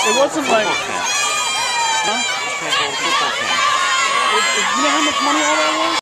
It wasn't like. Huh? You know how much money all that was?